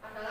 adalah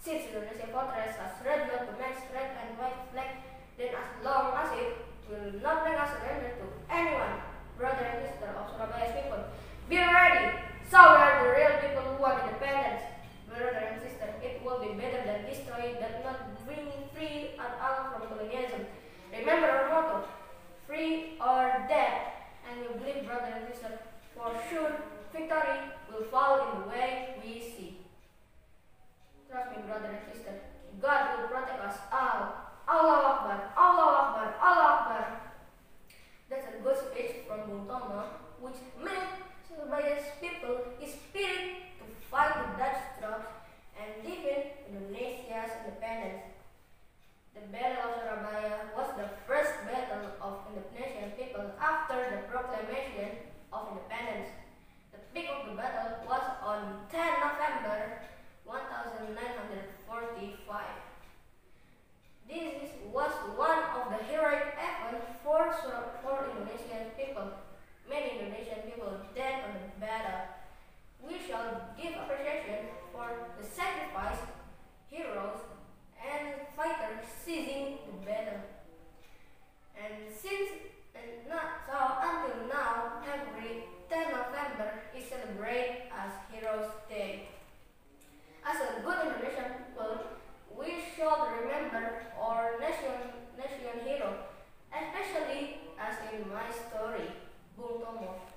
Since Indonesia fortress has red blood to match red and white flag, then as long as it will not be us surrender to anyone, brother and sister of Surabaya's people, be ready! So we are the real people who want independence. Brother and sister, it will be better than destroying, that not bringing free at all from colonialism. Remember our motto, free or dead, and we believe, brother and sister, for sure victory will fall in the way we see. from Montana, which meant civilized people is spirit to fight the Dutch troops and defend Indonesia's independence. The Battle of Surabaya was the first battle of Indonesian people after the proclamation of independence. The peak of the battle was on 10 November 1900. 그럼요.